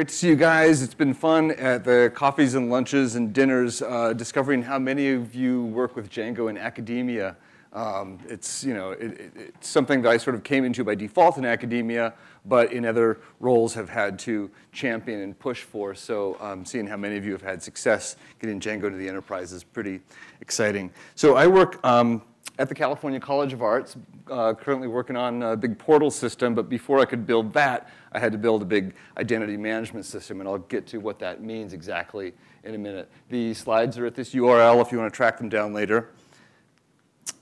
great to see you guys. It's been fun at the coffees and lunches and dinners uh, discovering how many of you work with Django in academia. Um, it's, you know, it, it, it's something that I sort of came into by default in academia, but in other roles have had to champion and push for. So um, seeing how many of you have had success getting Django to the enterprise is pretty exciting. So I work um, at the California College of Arts, uh, currently working on a big portal system, but before I could build that, I had to build a big identity management system, and I'll get to what that means exactly in a minute. The slides are at this URL if you want to track them down later.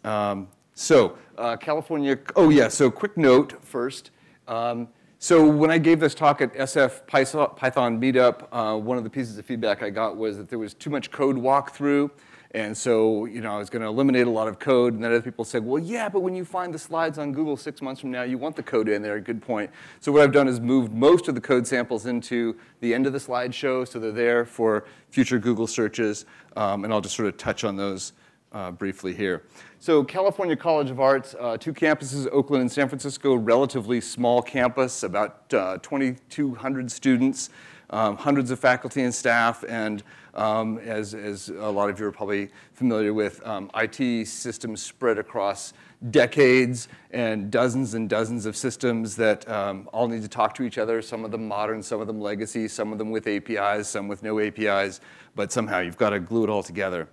Um, so, uh, California, oh yeah, so quick note first. Um, so when I gave this talk at SF Python Meetup, uh, one of the pieces of feedback I got was that there was too much code walkthrough and so, you know, I was going to eliminate a lot of code. And then other people said, well, yeah, but when you find the slides on Google six months from now, you want the code in there. Good point. So what I've done is moved most of the code samples into the end of the slideshow, so they're there for future Google searches. Um, and I'll just sort of touch on those uh, briefly here. So California College of Arts, uh, two campuses, Oakland and San Francisco, relatively small campus, about uh, 2,200 students, um, hundreds of faculty and staff, and um, as, as a lot of you are probably familiar with, um, IT systems spread across decades and dozens and dozens of systems that um, all need to talk to each other, some of them modern, some of them legacy, some of them with APIs, some with no APIs, but somehow you've got to glue it all together.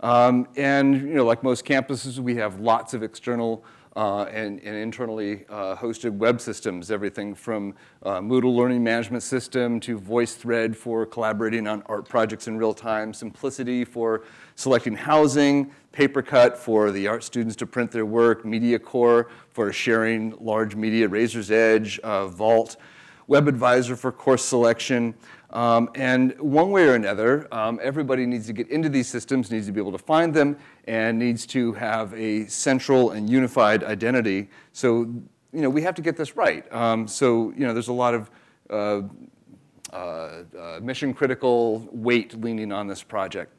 Um, and you know, like most campuses, we have lots of external uh, and, and, internally uh, hosted web systems, everything from uh, Moodle Learning Management System to VoiceThread for collaborating on art projects in real time, Simplicity for selecting housing, Papercut for the art students to print their work, MediaCore for sharing large media, Razor's Edge, uh, Vault, WebAdvisor for course selection, um, and one way or another, um, everybody needs to get into these systems, needs to be able to find them, and needs to have a central and unified identity. So, you know, we have to get this right. Um, so, you know, there's a lot of uh, uh, uh, mission critical weight leaning on this project.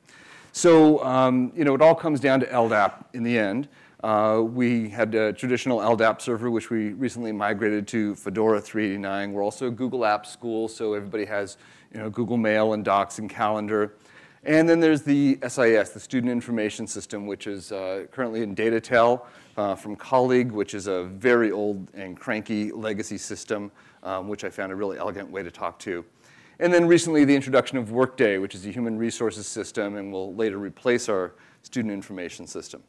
So, um, you know, it all comes down to LDAP in the end. Uh, we had a traditional LDAP server, which we recently migrated to Fedora 389. We're also a Google Apps school, so everybody has you know, Google Mail and Docs and Calendar. And then there's the SIS, the Student Information System, which is uh, currently in Datatel uh, from Colleague, which is a very old and cranky legacy system, um, which I found a really elegant way to talk to. And then recently the introduction of Workday, which is a human resources system and will later replace our student information system.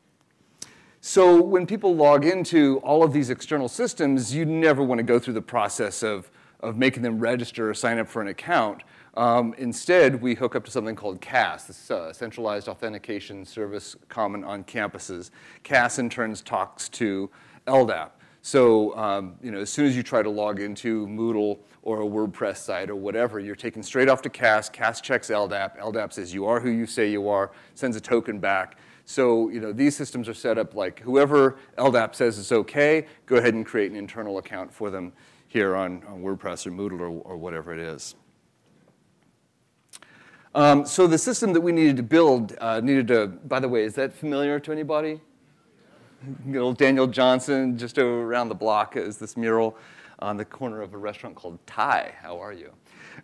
So when people log into all of these external systems, you never want to go through the process of, of making them register or sign up for an account. Um, instead, we hook up to something called CAS, this uh, Centralized Authentication Service Common on Campuses. CAS in turn talks to LDAP. So, um, you know, as soon as you try to log into Moodle or a WordPress site or whatever, you're taken straight off to CAS. CAS checks LDAP. LDAP says you are who you say you are, sends a token back. So, you know, these systems are set up like whoever LDAP says is okay, go ahead and create an internal account for them here on, on WordPress or Moodle or, or whatever it is. Um, so the system that we needed to build uh, needed to, by the way, is that familiar to anybody? Little Daniel Johnston, just around the block is this mural on the corner of a restaurant called Thai. How are you?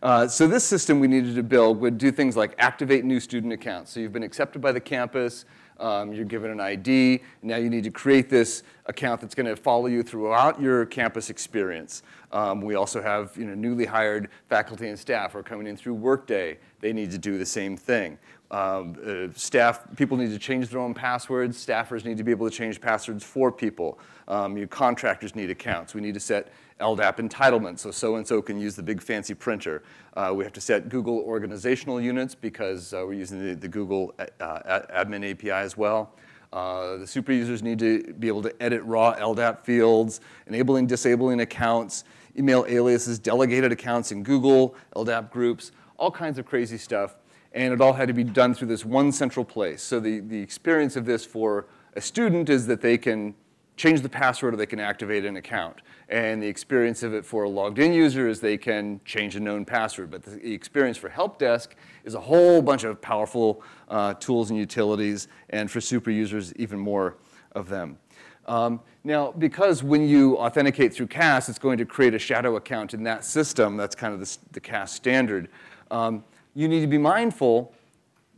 Uh, so this system we needed to build would do things like activate new student accounts. So you've been accepted by the campus, um, you're given an ID. Now you need to create this account that's going to follow you throughout your campus experience. Um, we also have you know, newly hired faculty and staff who are coming in through Workday. They need to do the same thing. Um, uh, staff, people need to change their own passwords. Staffers need to be able to change passwords for people. Um, your contractors need accounts. We need to set LDAP entitlement, so so-and-so can use the big fancy printer. Uh, we have to set Google organizational units because uh, we're using the, the Google uh, admin API as well. Uh, the super users need to be able to edit raw LDAP fields, enabling, disabling accounts, email aliases, delegated accounts in Google, LDAP groups, all kinds of crazy stuff. And it all had to be done through this one central place. So the, the experience of this for a student is that they can change the password or they can activate an account. And the experience of it for a logged in user is they can change a known password. But the experience for help desk is a whole bunch of powerful uh, tools and utilities, and for super users, even more of them. Um, now, because when you authenticate through CAS, it's going to create a shadow account in that system, that's kind of the, the CAS standard, um, you need to be mindful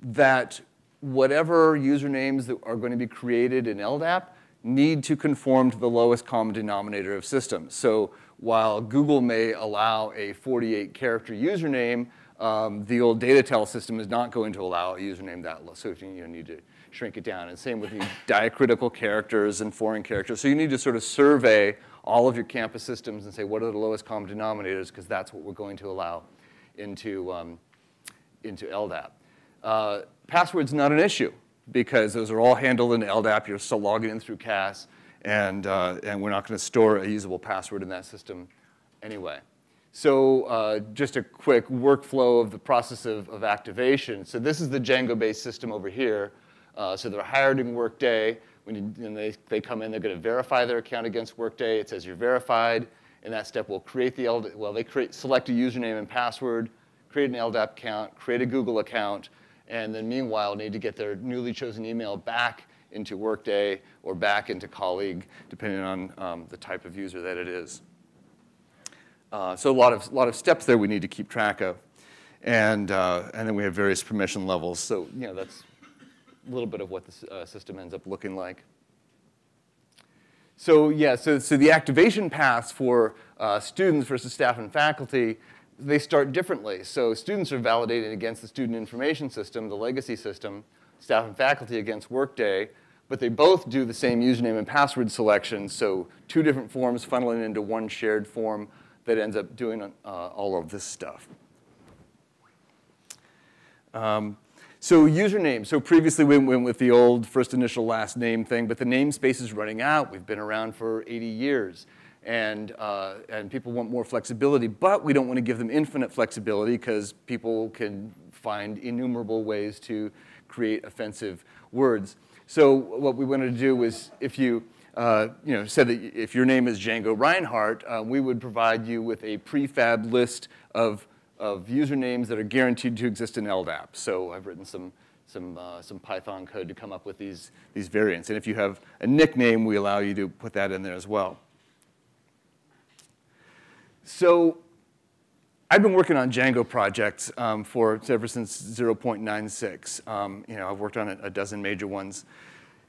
that whatever usernames that are going to be created in LDAP need to conform to the lowest common denominator of systems. So while Google may allow a 48 character username, um, the old DataTel system is not going to allow a username that low. So you need to shrink it down. And same with the diacritical characters and foreign characters. So you need to sort of survey all of your campus systems and say, what are the lowest common denominators? Because that's what we're going to allow into, um, into LDAP. Uh, password's not an issue because those are all handled in LDAP. You're still logging in through CAS, and, uh, and we're not going to store a usable password in that system anyway. So uh, just a quick workflow of the process of, of activation. So this is the Django-based system over here. Uh, so they're hired in Workday. When, you, when they, they come in, they're going to verify their account against Workday. It says you're verified. And that step, we'll create the LDAP, well, they create, select a username and password, create an LDAP account, create a Google account, and then meanwhile need to get their newly chosen email back into Workday or back into Colleague, depending on um, the type of user that it is. Uh, so a lot of, lot of steps there we need to keep track of. And, uh, and then we have various permission levels. So you know, that's a little bit of what the uh, system ends up looking like. So yeah, so, so the activation paths for uh, students versus staff and faculty, they start differently. So students are validated against the student information system, the legacy system, staff and faculty against Workday, but they both do the same username and password selection, so two different forms funneling into one shared form that ends up doing uh, all of this stuff. Um, so username. So previously we went with the old first initial last name thing, but the namespace is running out. We've been around for 80 years. And, uh, and people want more flexibility, but we don't want to give them infinite flexibility because people can find innumerable ways to create offensive words. So what we wanted to do was if you uh, you know, said that if your name is Django Reinhardt, uh, we would provide you with a prefab list of, of usernames that are guaranteed to exist in LDAP. So I've written some, some, uh, some Python code to come up with these, these variants. And if you have a nickname, we allow you to put that in there as well. So I've been working on Django projects um, for ever since 0.96. Um, you know, I've worked on a, a dozen major ones.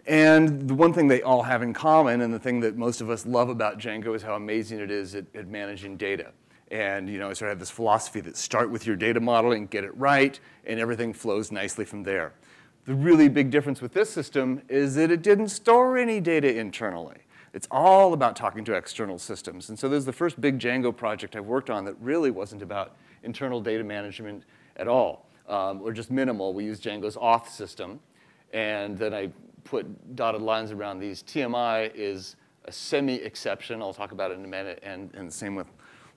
And the one thing they all have in common, and the thing that most of us love about Django is how amazing it is at, at managing data. And you know, I sort of have this philosophy that start with your data modeling, get it right, and everything flows nicely from there. The really big difference with this system is that it didn't store any data internally. It's all about talking to external systems. And so there's the first big Django project I've worked on that really wasn't about internal data management at all, um, or just minimal. We used Django's auth system. And then I put dotted lines around these. TMI is a semi-exception. I'll talk about it in a minute, and, and same with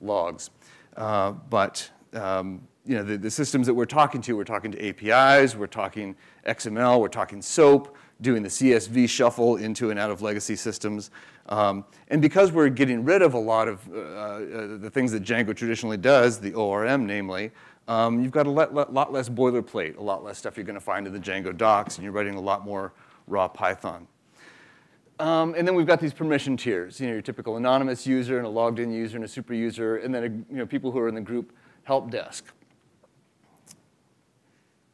logs. Uh, but um, you know, the, the, systems that we're talking to, we're talking to APIs, we're talking XML, we're talking SOAP, doing the CSV shuffle into and out of legacy systems. Um, and because we're getting rid of a lot of uh, uh, the things that Django traditionally does, the ORM namely, um, you've got a lot, lot less boilerplate, a lot less stuff you're going to find in the Django docs, and you're writing a lot more raw Python. Um, and then we've got these permission tiers, you know, your typical anonymous user and a logged in user and a super user, and then you know, people who are in the group help desk.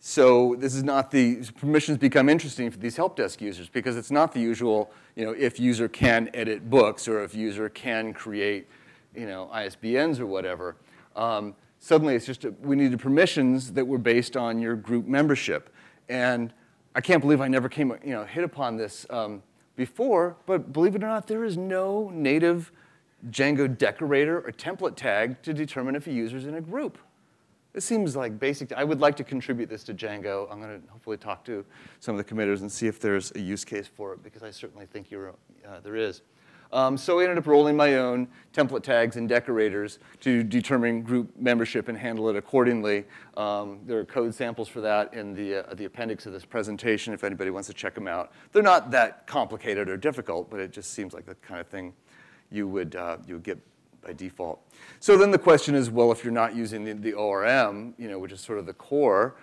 So this is not the, permissions become interesting for these help desk users because it's not the usual, you know, if user can edit books or if user can create, you know, ISBNs or whatever. Um, suddenly it's just, a, we needed permissions that were based on your group membership. And I can't believe I never came, you know, hit upon this um, before, but believe it or not, there is no native Django decorator or template tag to determine if a user's in a group. This seems like basic. I would like to contribute this to Django. I'm going to hopefully talk to some of the committers and see if there's a use case for it, because I certainly think uh, there is. Um, so I ended up rolling my own template tags and decorators to determine group membership and handle it accordingly. Um, there are code samples for that in the, uh, the appendix of this presentation if anybody wants to check them out. They're not that complicated or difficult, but it just seems like the kind of thing you would, uh, you would get by default. So then the question is, well, if you're not using the, the ORM, you know, which is sort of the core,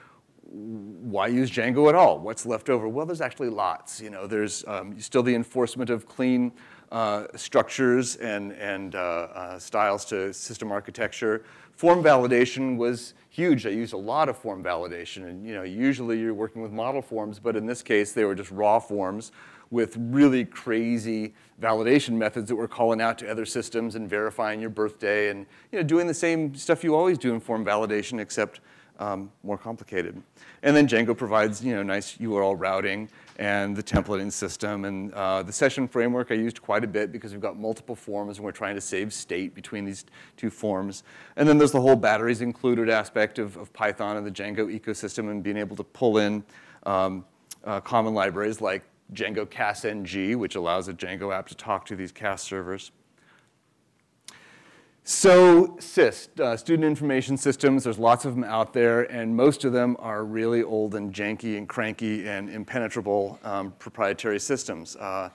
why use Django at all? What's left over? Well, there's actually lots. You know, there's um, still the enforcement of clean uh, structures and, and uh, uh, styles to system architecture. Form validation was huge. I used a lot of form validation. And you know, usually you're working with model forms, but in this case, they were just raw forms with really crazy validation methods that we're calling out to other systems and verifying your birthday and you know, doing the same stuff you always do in form validation, except um, more complicated. And then Django provides you know, nice URL routing and the templating system. And uh, the session framework I used quite a bit because we've got multiple forms and we're trying to save state between these two forms. And then there's the whole batteries included aspect of, of Python and the Django ecosystem and being able to pull in um, uh, common libraries like Django CAS-NG, which allows a Django app to talk to these CAS servers. So SIS, uh, Student Information Systems, there's lots of them out there, and most of them are really old and janky and cranky and impenetrable um, proprietary systems. Uh,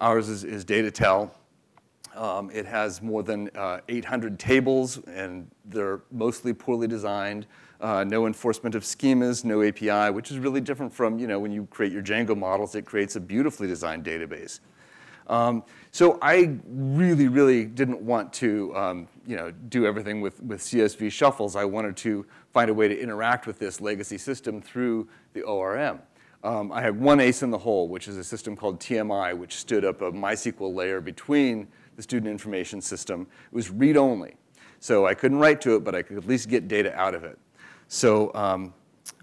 ours is, is Datatel. Um, it has more than uh, 800 tables, and they're mostly poorly designed. Uh, no enforcement of schemas, no API, which is really different from, you know, when you create your Django models, it creates a beautifully designed database. Um, so I really, really didn't want to um, you know, do everything with, with CSV shuffles. I wanted to find a way to interact with this legacy system through the ORM. Um, I had one ace in the hole, which is a system called TMI, which stood up a MySQL layer between the student information system. It was read-only. So I couldn't write to it, but I could at least get data out of it. So um,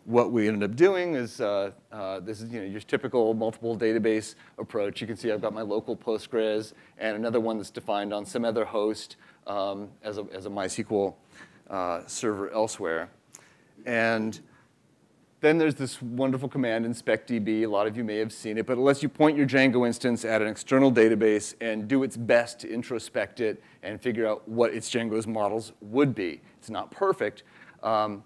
what we ended up doing is, uh, uh, this is you know, your typical multiple database approach. You can see I've got my local Postgres and another one that's defined on some other host um, as, a, as a MySQL uh, server elsewhere. And then there's this wonderful command, inspectdb. A lot of you may have seen it, but it lets you point your Django instance at an external database and do its best to introspect it and figure out what its Django's models would be. It's not perfect, um,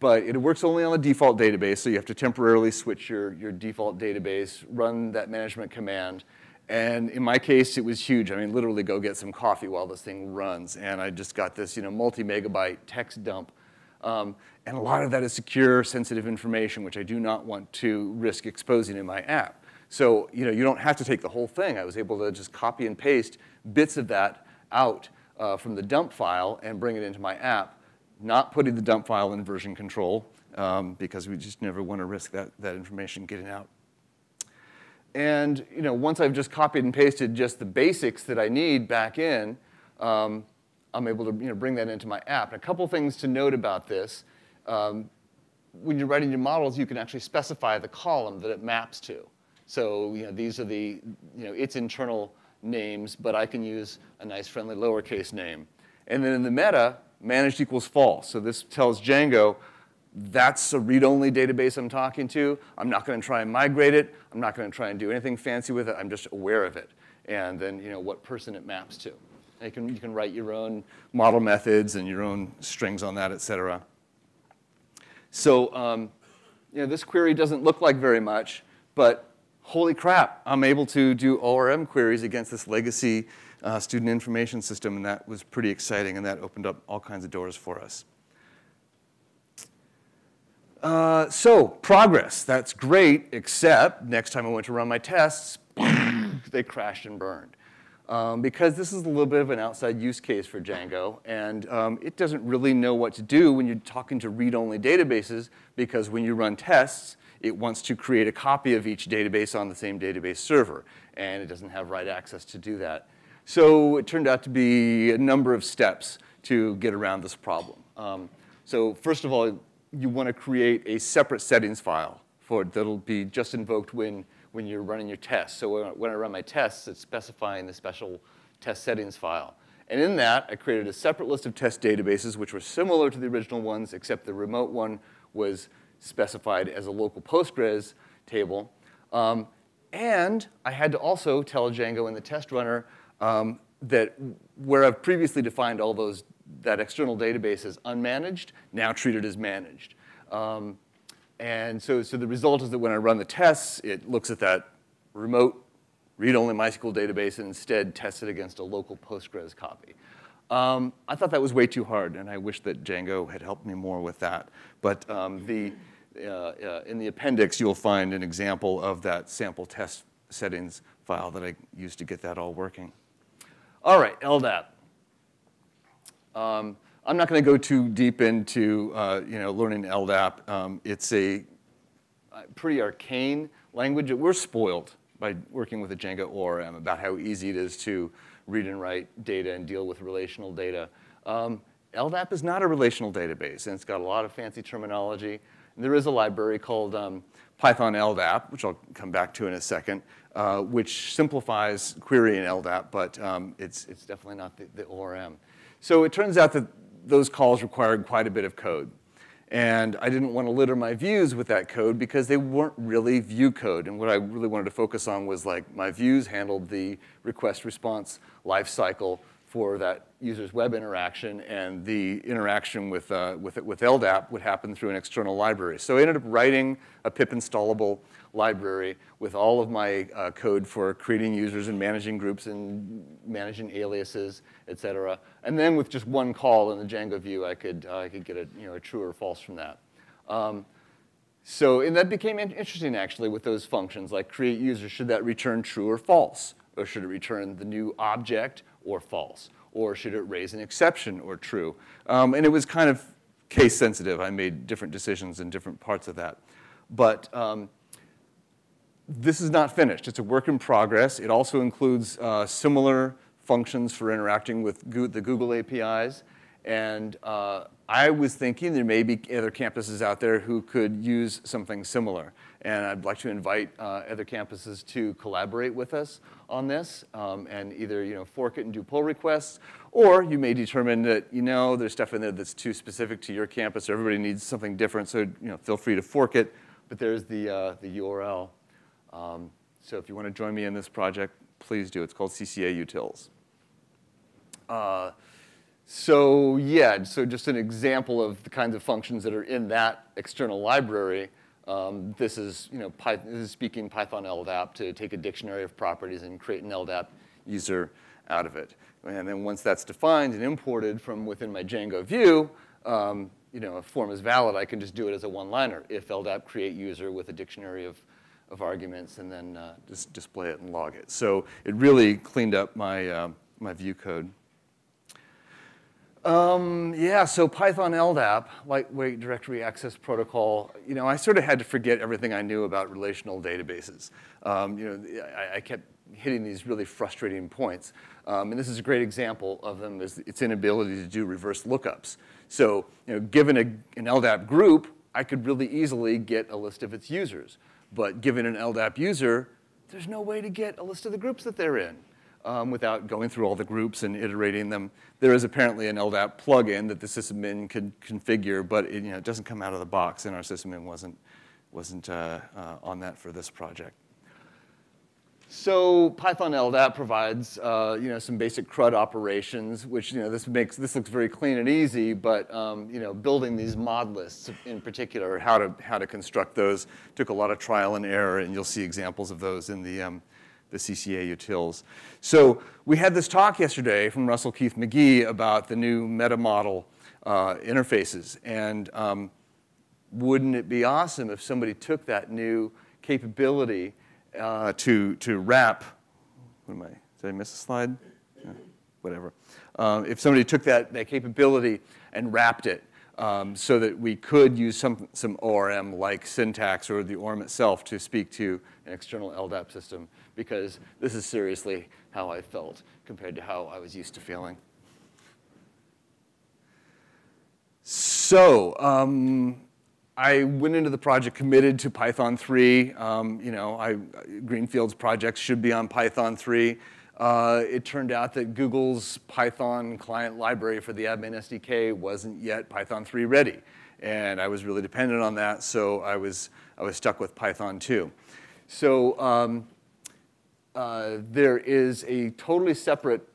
but it works only on the default database, so you have to temporarily switch your, your default database, run that management command. And in my case, it was huge. I mean, literally go get some coffee while this thing runs. And I just got this you know, multi-megabyte text dump. Um, and a lot of that is secure, sensitive information, which I do not want to risk exposing in my app. So you, know, you don't have to take the whole thing. I was able to just copy and paste bits of that out uh, from the dump file and bring it into my app not putting the dump file in version control um, because we just never want to risk that, that information getting out. And you know, once I've just copied and pasted just the basics that I need back in, um, I'm able to you know, bring that into my app. And a couple things to note about this. Um, when you're writing your models, you can actually specify the column that it maps to. So you know, these are the, you know, its internal names, but I can use a nice friendly lowercase name. And then in the meta, managed equals false. So this tells Django, that's a read-only database I'm talking to. I'm not going to try and migrate it. I'm not going to try and do anything fancy with it. I'm just aware of it. And then you know what person it maps to. You can, you can write your own model methods and your own strings on that, et cetera. So um, you know, this query doesn't look like very much, but holy crap, I'm able to do ORM queries against this legacy uh, student information system, and that was pretty exciting, and that opened up all kinds of doors for us. Uh, so, progress, that's great, except next time I went to run my tests, they crashed and burned. Um, because this is a little bit of an outside use case for Django, and um, it doesn't really know what to do when you're talking to read-only databases, because when you run tests, it wants to create a copy of each database on the same database server, and it doesn't have write access to do that. So it turned out to be a number of steps to get around this problem. Um, so first of all, you want to create a separate settings file for that'll be just invoked when, when you're running your tests. So when, when I run my tests, it's specifying the special test settings file. And in that, I created a separate list of test databases, which were similar to the original ones, except the remote one was specified as a local Postgres table. Um, and I had to also tell Django in the test runner um, that where I've previously defined all those, that external database as unmanaged, now treated as managed. Um, and so, so the result is that when I run the tests, it looks at that remote read-only MySQL database and instead tests it against a local Postgres copy. Um, I thought that was way too hard, and I wish that Django had helped me more with that. But um, the, uh, uh, in the appendix, you'll find an example of that sample test settings file that I used to get that all working. All right, LDAP. Um, I'm not going to go too deep into uh, you know, learning LDAP. Um, it's a pretty arcane language. We're spoiled by working with a Django ORM about how easy it is to read and write data and deal with relational data. Um, LDAP is not a relational database, and it's got a lot of fancy terminology. And there is a library called um, Python LDAP, which I'll come back to in a second, uh, which simplifies query in LDAP, but um, it's, it's definitely not the, the ORM. So it turns out that those calls required quite a bit of code. And I didn't want to litter my views with that code because they weren't really view code. And what I really wanted to focus on was like my views handled the request response lifecycle for that user's web interaction, and the interaction with, uh, with, with LDAP would happen through an external library. So I ended up writing a pip installable library with all of my uh, code for creating users and managing groups and managing aliases, et cetera. And then with just one call in the Django view, I could, uh, I could get a, you know, a true or false from that. Um, so, and that became interesting actually with those functions, like create user, should that return true or false? Or should it return the new object or false? Or should it raise an exception or true? Um, and it was kind of case sensitive. I made different decisions in different parts of that. But um, this is not finished. It's a work in progress. It also includes uh, similar functions for interacting with Go the Google APIs. And uh, I was thinking there may be other campuses out there who could use something similar. And I'd like to invite uh, other campuses to collaborate with us on this um, and either you know, fork it and do pull requests, or you may determine that you know, there's stuff in there that's too specific to your campus or everybody needs something different, so you know, feel free to fork it. But there's the, uh, the URL. Um, so if you want to join me in this project, please do. It's called CCA Utils. Uh, so yeah, so just an example of the kinds of functions that are in that external library. Um, this is, you know, Python, this is speaking Python LDAP to take a dictionary of properties and create an LDAP user out of it. And then once that's defined and imported from within my Django view, um, you know, a form is valid, I can just do it as a one-liner. If LDAP create user with a dictionary of, of arguments and then uh, just display it and log it. So it really cleaned up my, uh, my view code. Um, yeah, so Python LDAP, Lightweight Directory Access Protocol, you know, I sort of had to forget everything I knew about relational databases. Um, you know, I, I, kept hitting these really frustrating points. Um, and this is a great example of them is its inability to do reverse lookups. So, you know, given a, an LDAP group, I could really easily get a list of its users. But given an LDAP user, there's no way to get a list of the groups that they're in um, without going through all the groups and iterating them. There is apparently an LDAP plugin that the sysadmin could configure, but it, you know, it doesn't come out of the box, and our sysadmin wasn't, wasn't uh, uh, on that for this project. So Python LDAP provides uh, you know, some basic CRUD operations, which you know, this, makes, this looks very clean and easy, but um, you know, building these mod lists in particular, how to, how to construct those, took a lot of trial and error, and you'll see examples of those in the, um, the CCA utils. So we had this talk yesterday from Russell Keith-Magee about the new meta model uh, interfaces. And um, wouldn't it be awesome if somebody took that new capability uh, to, to wrap, what am I, did I miss a slide? Yeah, whatever. Um, if somebody took that, that capability and wrapped it um, so that we could use some, some ORM like syntax or the ORM itself to speak to an external LDAP system because this is seriously how I felt compared to how I was used to feeling. So um, I went into the project committed to Python 3. Um, you know, I, Greenfield's projects should be on Python 3. Uh, it turned out that Google's Python client library for the admin SDK wasn't yet Python 3 ready. And I was really dependent on that, so I was, I was stuck with Python 2. So um, uh, there is a totally separate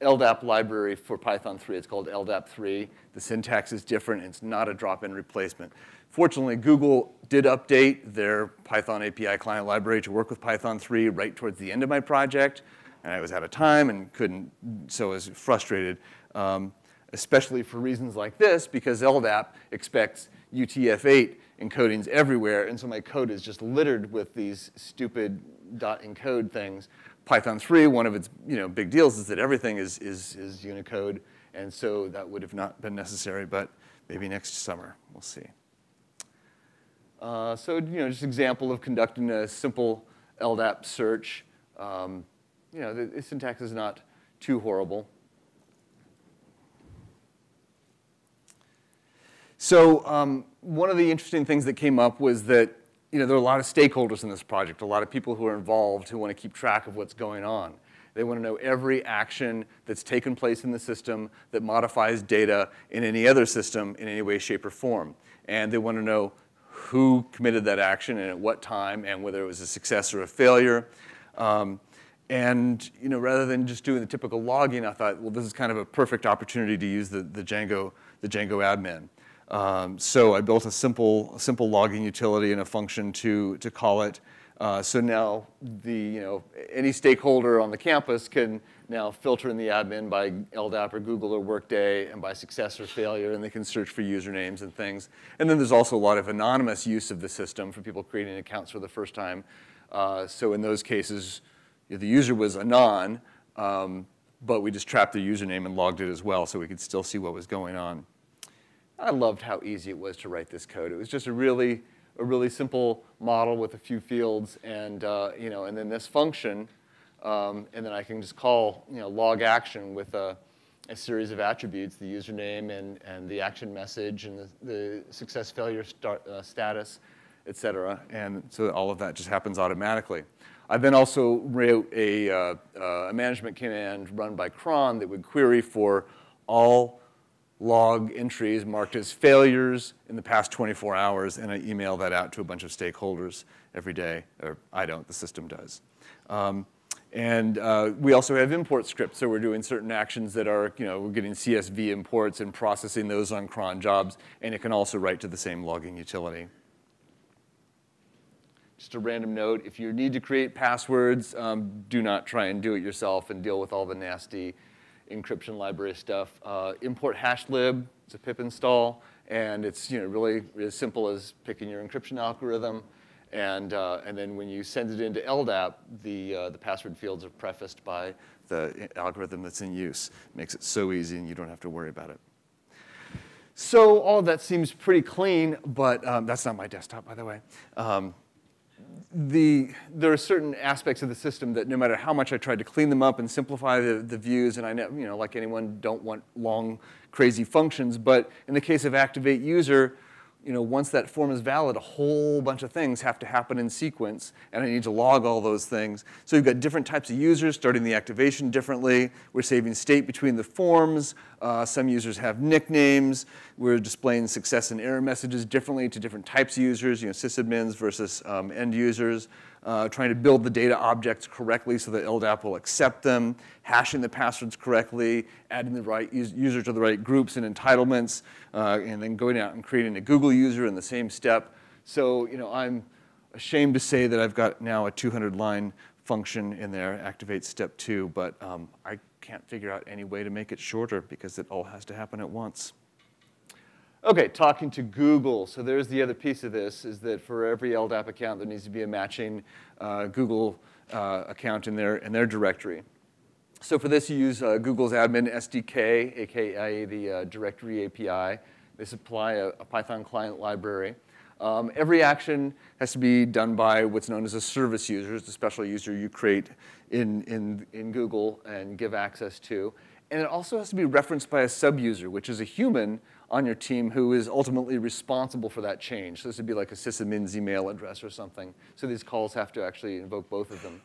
LDAP library for Python 3. It's called LDAP 3. The syntax is different. It's not a drop-in replacement. Fortunately, Google did update their Python API client library to work with Python 3 right towards the end of my project. And I was out of time and couldn't, so I was frustrated, um, especially for reasons like this, because LDAP expects UTF-8 encodings everywhere, and so my code is just littered with these stupid dot encode things. Python 3, one of its you know, big deals is that everything is, is, is Unicode, and so that would have not been necessary, but maybe next summer, we'll see. Uh, so, you know, just example of conducting a simple LDAP search. Um, you know, the, the syntax is not too horrible. So um, one of the interesting things that came up was that you know, there are a lot of stakeholders in this project, a lot of people who are involved who want to keep track of what's going on. They want to know every action that's taken place in the system that modifies data in any other system in any way, shape, or form. And they want to know who committed that action and at what time and whether it was a success or a failure. Um, and you know, rather than just doing the typical logging, I thought, well, this is kind of a perfect opportunity to use the, the, Django, the Django admin. Um, so I built a simple, simple logging utility and a function to, to call it. Uh, so now the, you know, any stakeholder on the campus can now filter in the admin by LDAP or Google or Workday and by success or failure, and they can search for usernames and things. And then there's also a lot of anonymous use of the system for people creating accounts for the first time. Uh, so in those cases, the user was anon, um, but we just trapped the username and logged it as well so we could still see what was going on. I loved how easy it was to write this code. It was just a really, a really simple model with a few fields and, uh, you know, and then this function, um, and then I can just call, you know, log action with a, a series of attributes, the username and, and the action message and the, the success failure start, uh, status, et cetera. And so all of that just happens automatically. I then also wrote a, uh, uh, a management command run by cron that would query for all log entries marked as failures in the past 24 hours, and I email that out to a bunch of stakeholders every day, or I don't, the system does. Um, and uh, we also have import scripts, so we're doing certain actions that are, you know, we're getting CSV imports and processing those on cron jobs, and it can also write to the same logging utility. Just a random note, if you need to create passwords, um, do not try and do it yourself and deal with all the nasty encryption library stuff. Uh, import hashlib, it's a pip install, and it's you know, really as simple as picking your encryption algorithm. And, uh, and then when you send it into LDAP, the, uh, the password fields are prefaced by the algorithm that's in use. It makes it so easy and you don't have to worry about it. So all that seems pretty clean, but um, that's not my desktop, by the way. Um, the, there are certain aspects of the system that no matter how much I tried to clean them up and simplify the, the views, and I know, you know, like anyone, don't want long, crazy functions, but in the case of activate user, you know, once that form is valid, a whole bunch of things have to happen in sequence, and I need to log all those things. So you've got different types of users starting the activation differently. We're saving state between the forms. Uh, some users have nicknames. We're displaying success and error messages differently to different types of users, you know, sysadmins versus um, end users uh, trying to build the data objects correctly so that LDAP will accept them, hashing the passwords correctly, adding the right user to the right groups and entitlements, uh, and then going out and creating a Google user in the same step. So, you know, I'm ashamed to say that I've got now a 200 line function in there, activate step two, but um, I can't figure out any way to make it shorter because it all has to happen at once. Okay, talking to Google. So there's the other piece of this, is that for every LDAP account, there needs to be a matching uh, Google uh, account in their, in their directory. So for this, you use uh, Google's admin SDK, aka the uh, directory API. They supply a, a Python client library. Um, every action has to be done by what's known as a service user. It's a special user you create in, in, in Google and give access to. And it also has to be referenced by a sub-user, which is a human on your team who is ultimately responsible for that change. So this would be like a sysadmin's email address or something. So these calls have to actually invoke both of them.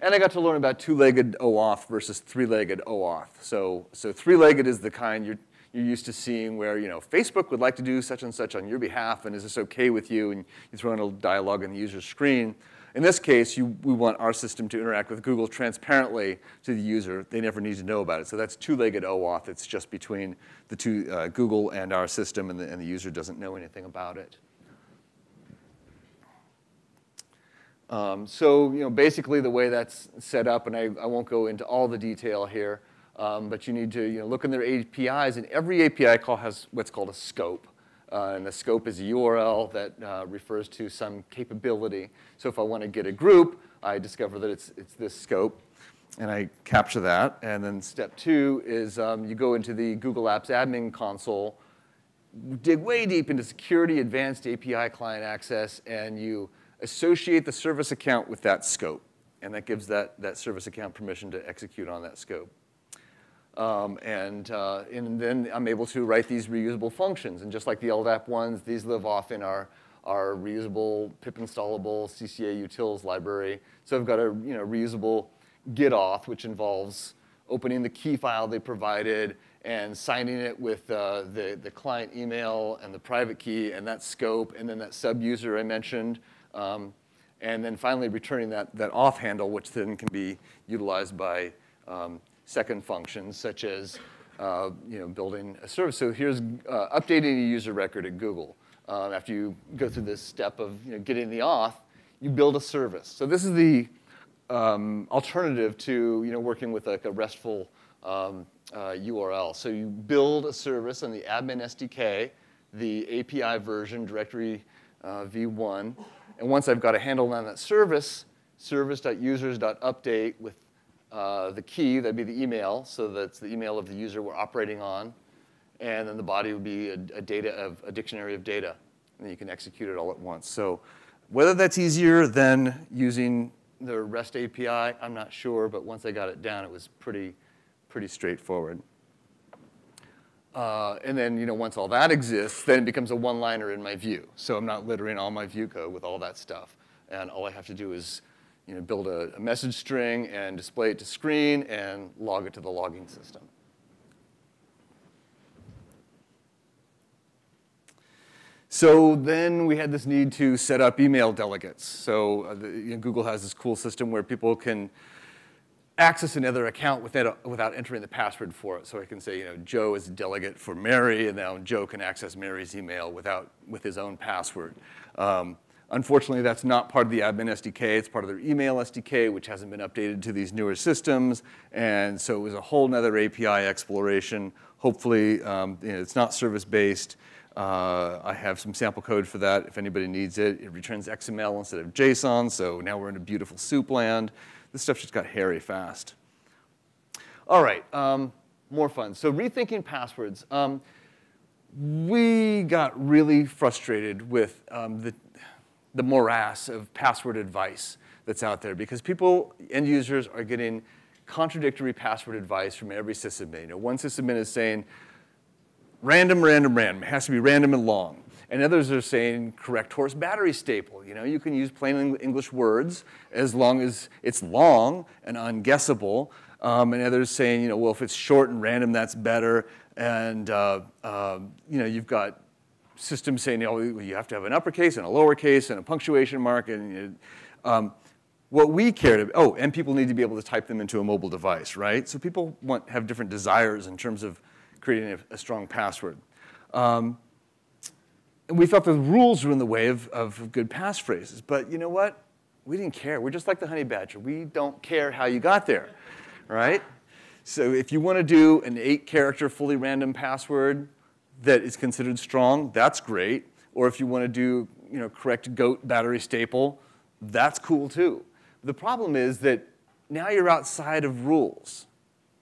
And I got to learn about two-legged OAuth versus three-legged OAuth. So, so three-legged is the kind you're, you're used to seeing where, you know, Facebook would like to do such and such on your behalf, and is this okay with you? And you throw in a dialogue on the user's screen. In this case, you, we want our system to interact with Google transparently to the user. They never need to know about it. So that's two-legged OAuth. It's just between the two, uh, Google and our system, and the, and the user doesn't know anything about it. Um, so you know, basically the way that's set up, and I, I won't go into all the detail here, um, but you need to you know, look in their APIs, and every API call has what's called a scope. Uh, and the scope is a URL that uh, refers to some capability. So if I want to get a group, I discover that it's, it's this scope, and I capture that. And then step two is um, you go into the Google Apps admin console, dig way deep into security, advanced API client access, and you associate the service account with that scope. And that gives that, that service account permission to execute on that scope. Um, and, uh, and then I'm able to write these reusable functions. And just like the LDAP ones, these live off in our, our reusable pip installable CCA utils library. So I've got a you know, reusable get auth, which involves opening the key file they provided and signing it with uh, the, the client email and the private key and that scope and then that sub user I mentioned. Um, and then finally returning that, that auth handle, which then can be utilized by um, second functions, such as uh, you know, building a service. So here's uh, updating a user record at Google. Um, after you go through this step of you know, getting the auth, you build a service. So this is the um, alternative to you know, working with like a RESTful um, uh, URL. So you build a service on the admin SDK, the API version, directory uh, v1. And once I've got a handle on that service, service.users.update with uh, the key, that'd be the email, so that's the email of the user we're operating on. And then the body would be a, a data of a dictionary of data. And you can execute it all at once. So whether that's easier than using the REST API, I'm not sure, but once I got it down, it was pretty, pretty straightforward. Uh, and then, you know, once all that exists, then it becomes a one-liner in my view. So I'm not littering all my view code with all that stuff. And all I have to do is you know, build a, a message string and display it to screen and log it to the logging system. So then we had this need to set up email delegates. So uh, the, you know, Google has this cool system where people can access another account without, without entering the password for it. So I can say, you know, Joe is a delegate for Mary, and now Joe can access Mary's email without, with his own password. Um, Unfortunately, that's not part of the admin SDK. It's part of their email SDK, which hasn't been updated to these newer systems. And so it was a whole nother API exploration. Hopefully, um, you know, it's not service-based. Uh, I have some sample code for that if anybody needs it. It returns XML instead of JSON, so now we're in a beautiful soup land. This stuff just got hairy fast. All right, um, more fun. So rethinking passwords. Um, we got really frustrated with um, the, the morass of password advice that's out there because people, end users, are getting contradictory password advice from every sysadmin. You know, one sysadmin is saying, random, random, random. It has to be random and long. And others are saying correct horse battery staple. You know, you can use plain English words as long as it's long and unguessable. Um, and others saying, you know, well, if it's short and random, that's better. And, uh, uh, you know, you've got system saying, oh, you have to have an uppercase and a lowercase and a punctuation mark. And um, what we cared to, oh, and people need to be able to type them into a mobile device, right? So people want have different desires in terms of creating a, a strong password. Um, and we felt the rules were in the way of, of good passphrases. But you know what? We didn't care. We're just like the honey badger. We don't care how you got there, right? So if you want to do an eight character fully random password, that is considered strong, that's great. Or if you want to do you know, correct goat battery staple, that's cool too. The problem is that now you're outside of rules,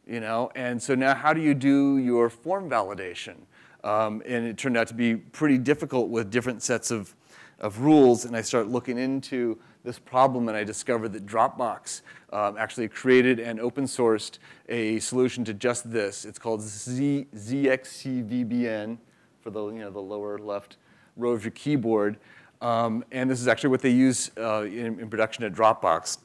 you know, and so now how do you do your form validation? Um, and it turned out to be pretty difficult with different sets of, of rules, and I start looking into this problem, and I discovered that Dropbox um, actually created and open sourced a solution to just this. It's called Z, ZXCVBN for the, you know, the lower left row of your keyboard. Um, and this is actually what they use uh, in, in production at Dropbox.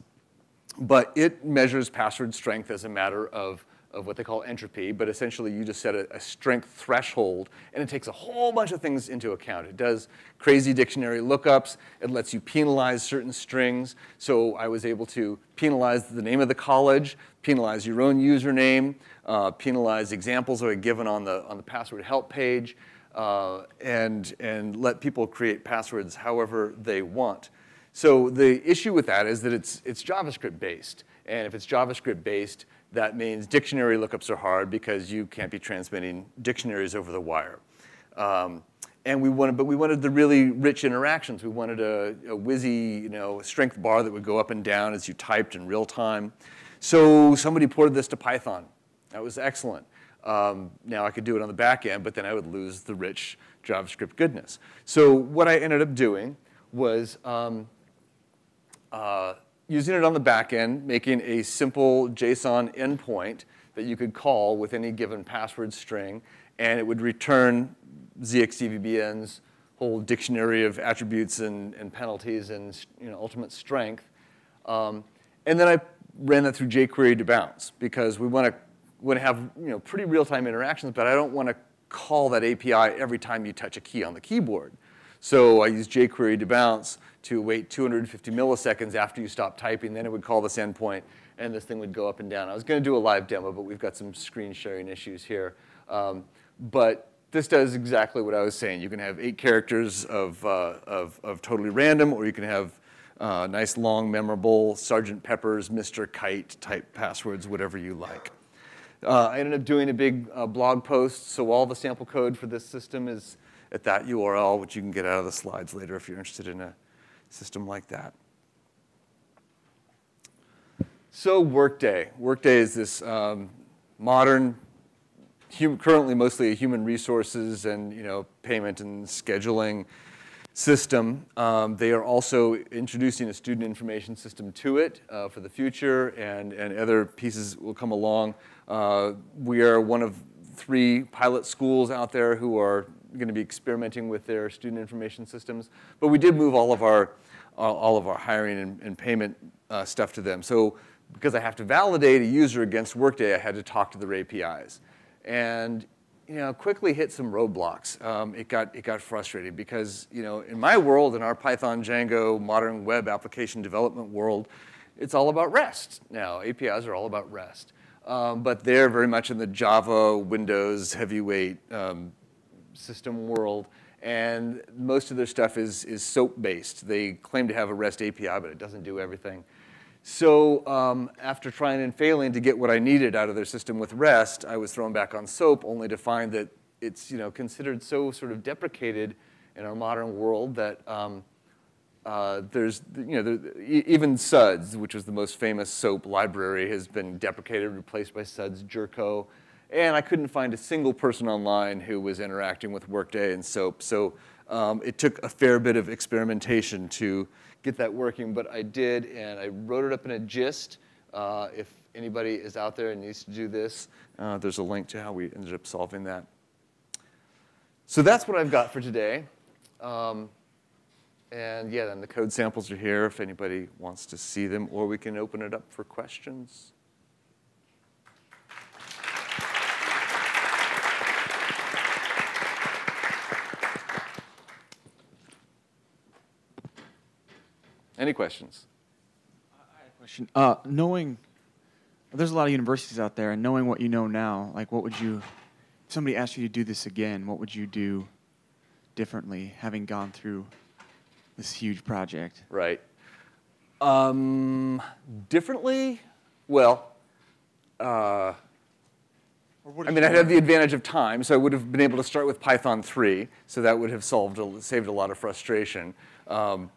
But it measures password strength as a matter of of what they call entropy, but essentially you just set a, a, strength threshold, and it takes a whole bunch of things into account. It does crazy dictionary lookups. It lets you penalize certain strings. So I was able to penalize the name of the college, penalize your own username, uh, penalize examples that are given on the, on the password help page, uh, and, and let people create passwords however they want. So the issue with that is that it's, it's JavaScript based. And if it's JavaScript based, that means dictionary lookups are hard because you can't be transmitting dictionaries over the wire. Um, and we wanted, but we wanted the really rich interactions. We wanted a, a you know, strength bar that would go up and down as you typed in real time. So somebody ported this to Python. That was excellent. Um, now I could do it on the back end, but then I would lose the rich JavaScript goodness. So what I ended up doing was um, uh, using it on the back end, making a simple JSON endpoint that you could call with any given password string, and it would return ZXCVBN's whole dictionary of attributes and, and penalties and you know, ultimate strength. Um, and then I ran that through jQuery debounce because we want to have you know, pretty real-time interactions, but I don't want to call that API every time you touch a key on the keyboard. So I use jQuery debounce to wait 250 milliseconds after you stop typing, then it would call this endpoint, and this thing would go up and down. I was going to do a live demo, but we've got some screen sharing issues here. Um, but this does exactly what I was saying. You can have eight characters of, uh, of, of, totally random, or you can have uh, nice, long, memorable Sergeant Pepper's Mr. Kite type passwords, whatever you like. Uh, I ended up doing a big uh, blog post, so all the sample code for this system is at that URL, which you can get out of the slides later if you're interested in a system like that. So Workday. Workday is this um, modern currently mostly a human resources and you know payment and scheduling system. Um, they are also introducing a student information system to it uh, for the future, and, and other pieces will come along. Uh, we are one of three pilot schools out there who are going to be experimenting with their student information systems, but we did move all of our all of our hiring and, and payment uh, stuff to them. So because I have to validate a user against Workday, I had to talk to their APIs and you know, quickly hit some roadblocks. Um, it, got, it got frustrating because you know, in my world, in our Python, Django, modern web application development world, it's all about REST now. APIs are all about REST. Um, but they're very much in the Java, Windows, heavyweight um, system world. And most of their stuff is, is SOAP-based. They claim to have a REST API, but it doesn't do everything. So um, after trying and failing to get what I needed out of their system with REST, I was thrown back on SOAP only to find that it's you know, considered so sort of deprecated in our modern world that um, uh, there's, you know, even Suds, which was the most famous SOAP library, has been deprecated, replaced by Suds Jurko. And I couldn't find a single person online who was interacting with Workday and SOAP. So um, it took a fair bit of experimentation to get that working, but I did, and I wrote it up in a gist. Uh, if anybody is out there and needs to do this, uh, there's a link to how we ended up solving that. So that's what I've got for today. Um, and yeah, then the code samples are here if anybody wants to see them, or we can open it up for questions. Any questions? I had a question. Uh, knowing, there's a lot of universities out there, and knowing what you know now, like what would you, if somebody asked you to do this again, what would you do differently, having gone through this huge project? Right. Um, differently? Well, uh, I mean, I'd have the advantage of time, so I would have been able to start with Python 3, so that would have solved, saved a lot of frustration. Um,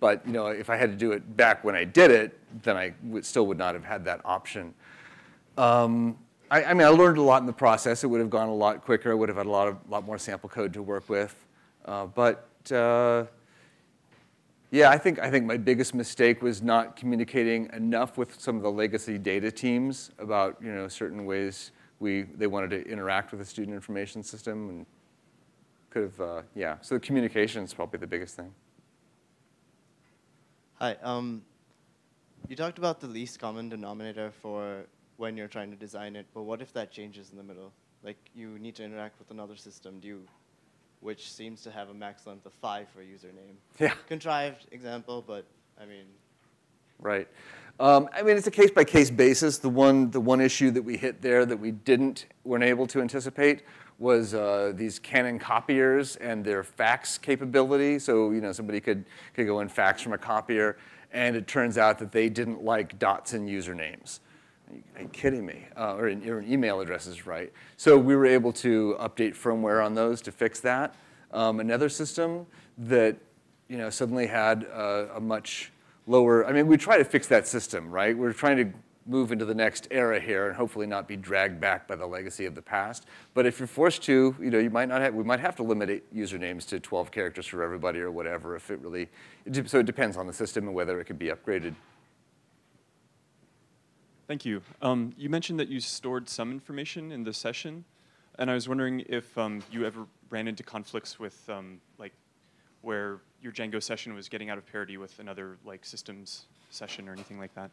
but you know, if I had to do it back when I did it, then I still would not have had that option. Um, I, I, mean, I learned a lot in the process. It would have gone a lot quicker. I would have had a lot, of, lot more sample code to work with. Uh, but uh, yeah, I think, I think my biggest mistake was not communicating enough with some of the legacy data teams about you know, certain ways we, they wanted to interact with the student information system. And could have, uh, yeah, so the communication is probably the biggest thing. Hi. Um, you talked about the least common denominator for when you're trying to design it, but what if that changes in the middle? Like you need to interact with another system, do you, which seems to have a max length of five for a username. Yeah. Contrived example, but I mean. Right. Um, I mean, it's a case-by-case -case basis. The one, the one issue that we hit there that we didn't, weren't able to anticipate was uh, these Canon copiers and their fax capability. So you know somebody could, could go and fax from a copier, and it turns out that they didn't like dots in usernames. Are you kidding me? Uh, or, in, email addresses, right? So we were able to update firmware on those to fix that. um, another system that you know suddenly had a, a much lower. I mean, we try to fix that system, right? We're trying to move into the next era here and hopefully not be dragged back by the legacy of the past. But if you're forced to, you know, you might not have, we might have to limit usernames to 12 characters for everybody or whatever if it really, so it depends on the system and whether it could be upgraded. Thank you. Um, you mentioned that you stored some information in the session, and I was wondering if um, you ever ran into conflicts with, um, like, where your Django session was getting out of parity with another, like, systems session or anything like that.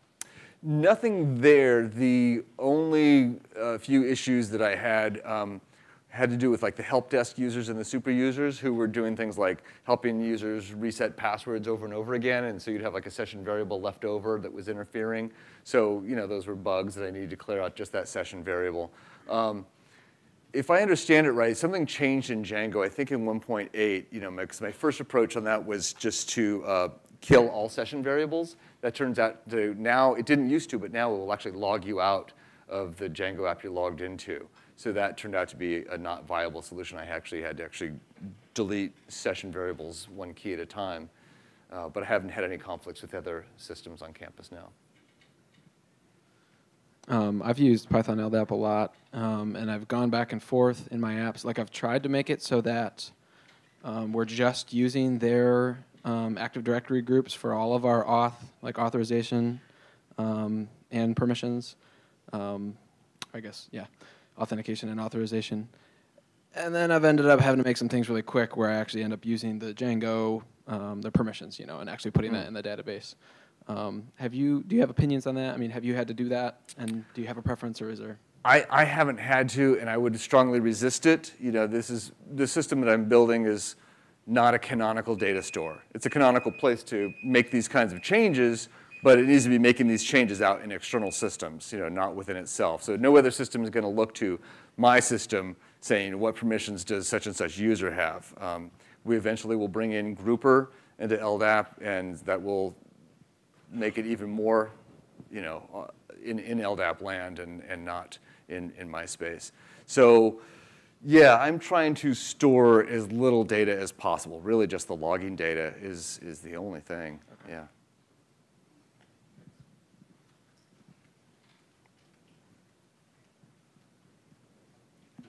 Nothing there. The only uh, few issues that I had um, had to do with like the help desk users and the super users who were doing things like helping users reset passwords over and over again, and so you'd have like a session variable left over that was interfering. So you know those were bugs that I needed to clear out just that session variable. Um, if I understand it right, something changed in Django. I think in 1.8, you know, my, my first approach on that was just to uh, kill all session variables. That turns out to now, it didn't used to, but now it will actually log you out of the Django app you're logged into. So that turned out to be a not viable solution. I actually had to actually delete session variables one key at a time. Uh, but I haven't had any conflicts with other systems on campus now. Um, I've used Python LDAP a lot, um, and I've gone back and forth in my apps. Like I've tried to make it so that um, we're just using their um, Active Directory groups for all of our auth, like authorization um, and permissions. Um, I guess, yeah, authentication and authorization. And then I've ended up having to make some things really quick where I actually end up using the Django, the permissions, you know, and actually putting that in the database. Um, have you? Do you have opinions on that? I mean, have you had to do that? And do you have a preference, or is there? I, I haven't had to, and I would strongly resist it. You know, this is the system that I'm building is not a canonical data store. It's a canonical place to make these kinds of changes, but it needs to be making these changes out in external systems, you know, not within itself. So no other system is going to look to my system saying what permissions does such and such user have. Um, we eventually will bring in Grouper into LDAP, and that will make it even more, you know, uh, in, in LDAP land and, and not in, in MySpace. So yeah, I'm trying to store as little data as possible. Really just the logging data is, is the only thing, yeah.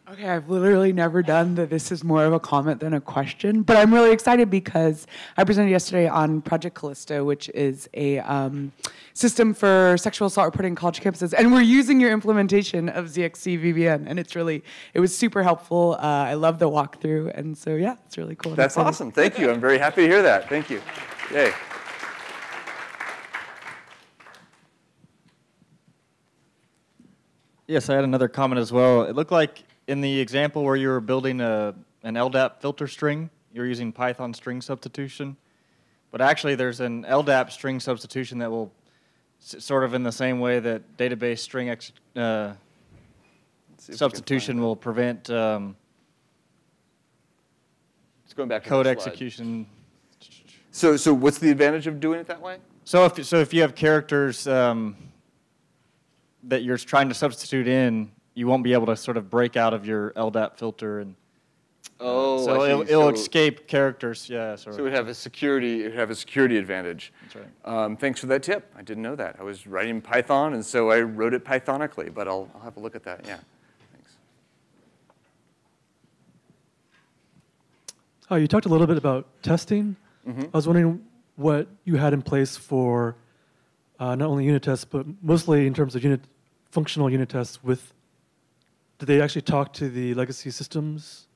Okay, I've literally never done that. This is more of a comment than a question, but I'm really excited because I presented yesterday on Project Callisto, which is a um, system for sexual assault reporting in college campuses, and we're using your implementation of ZXCVBN, and it's really, it was super helpful. Uh, I love the walkthrough, and so yeah, it's really cool. That's awesome. Thank you. I'm very happy to hear that. Thank you. Yay. Yes, I had another comment as well. It looked like in the example where you were building a, an LDAP filter string, you're using Python string substitution. But actually, there's an LDAP string substitution that will, sort of in the same way that database string ex, uh, Let's see if we can substitution will prevent um. It's going back code execution. So, so what's the advantage of doing it that way? So if, so if you have characters um, that you're trying to substitute in, you won't be able to sort of break out of your LDAP filter and Oh, so I it'll, it'll So- escape characters. Yeah, sort So it would have a security, it would have a security advantage. That's right. Um, thanks for that tip. I didn't know that. I was writing Python, and so I wrote it Pythonically, but I'll, I'll have a look at that. Yeah. Thanks. Oh, you talked a little bit about testing. Mm-hmm. I was wondering what you had in place for uh, not only unit tests, but mostly in terms of unit functional unit tests. With did they actually talk to the legacy systems?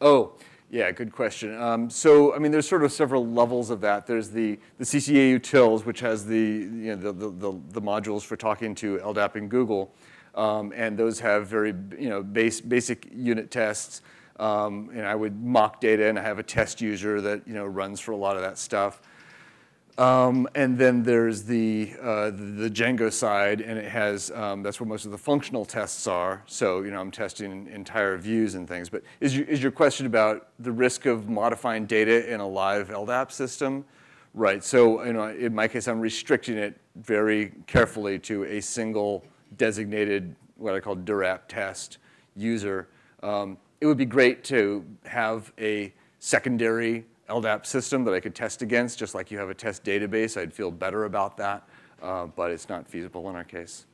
Oh, yeah, good question. Um, so, I mean, there's sort of several levels of that. There's the, the CCA utils, which has the, you know, the, the, the, the modules for talking to LDAP and Google. Um, and those have very, you know, base, basic unit tests. Um, and I would mock data, and I have a test user that, you know, runs for a lot of that stuff. Um, and then there's the, uh, the, Django side, and it has, um, that's where most of the functional tests are. So, you know, I'm testing entire views and things. But is, your is your question about the risk of modifying data in a live LDAP system? Right, so, you know, in my case, I'm restricting it very carefully to a single designated, what I call DURAP test user. Um, it would be great to have a secondary LDAP system that I could test against, just like you have a test database, I'd feel better about that, uh, but it's not feasible in our case.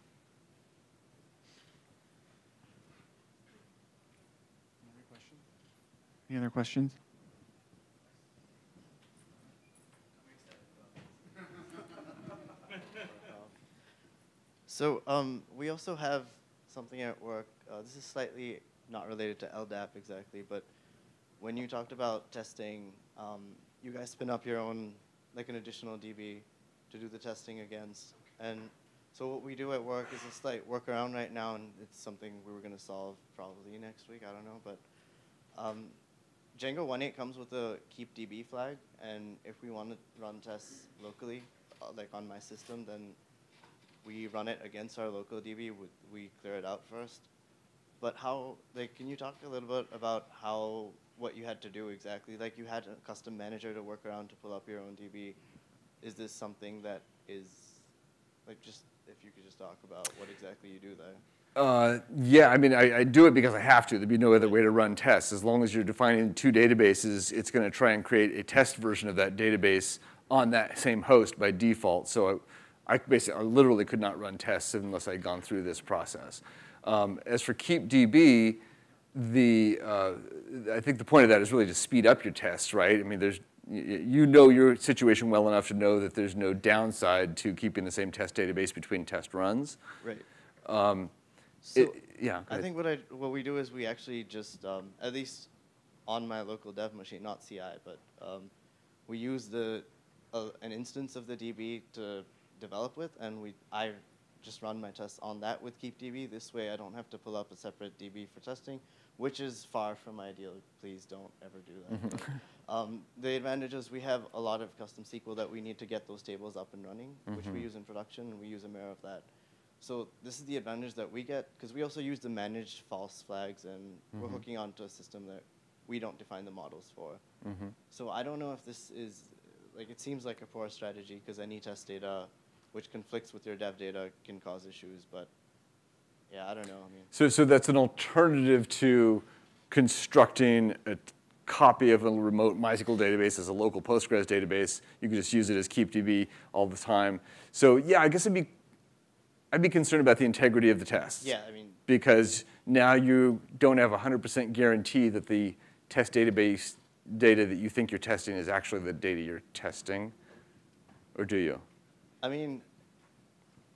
Any other questions? So um, we also have something at work. Uh, this is slightly not related to LDAP exactly, but when you talked about testing, um, you guys spin up your own, like an additional DB to do the testing against. And so what we do at work is a slight workaround right now, and it's something we were going to solve probably next week. I don't know, but um, Django 1.8 comes with a keep DB flag, and if we want to run tests locally, uh, like on my system, then we run it against our local DB. We clear it out first. But how, like, can you talk a little bit about how, what you had to do exactly? Like, you had a custom manager to work around to pull up your own DB. Is this something that is, like, just, if you could just talk about what exactly you do there? Uh, yeah, I mean, I, I do it because I have to. There'd be no other way to run tests. As long as you're defining two databases, it's going to try and create a test version of that database on that same host by default. So I, I basically, I literally could not run tests unless I'd gone through this process. Um, as for KeepDB, the uh, I think the point of that is really to speed up your tests, right? I mean, there's you know your situation well enough to know that there's no downside to keeping the same test database between test runs. Right. Um, So it- yeah, I think what I what we do is we actually just um, at least on my local dev machine, not CI, but um, we use the uh, an instance of the DB to develop with, and we I just run my tests on that with KeepDB. This way, I don't have to pull up a separate DB for testing, which is far from ideal. Please don't ever do that. Mm-hmm. but, um, the advantage is we have a lot of custom SQL that we need to get those tables up and running, which we mm-hmm. use in production, and we use a mirror of that. So this is the advantage that we get because we also use the managed false flags, and we're mm-hmm. hooking onto a system that we don't define the models for. So I don't know if this is like it seems like a poor strategy because any test data which conflicts with your dev data can cause issues. But yeah, I don't know. I mean, So, so that's an alternative to constructing a copy of a remote MySQL database as a local Postgres database. You could just use it as KeepDB all the time. So yeah, I guess I'd be, I'd be concerned about the integrity of the tests. yeah, I mean, Because now you don't have a 100% guarantee that the test database data that you think you're testing is actually the data you're testing, or do you? I mean,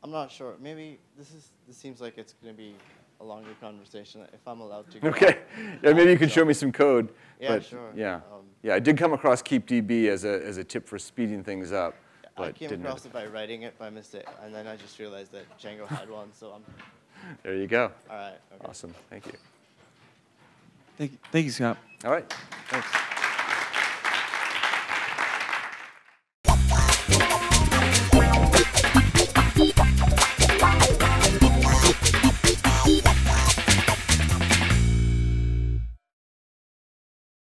I'm not sure. Maybe this is this seems like it's going to be a longer conversation if I'm allowed to. go Okay. Yeah, maybe you can So- show me some code. Yeah, but, sure. Yeah. Um, yeah, I did come across KeepDB as a, as a tip for speeding things up. But I came didn't have across it by writing it by mistake, and then I just realized that Django had one. So I'm There you go. all right. Okay. Awesome. Thank you. Thank you, thank you Scott. All right. Thanks.